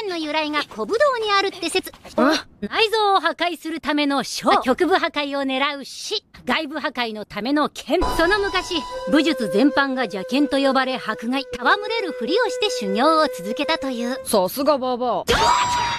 剣の由来が小武道にあるって説。内臓を破壊するための小、局部破壊を狙う死、外部破壊のための剣。その昔、武術全般が邪剣と呼ばれ迫害、戯れるふりをして修行を続けたという。さすがババア。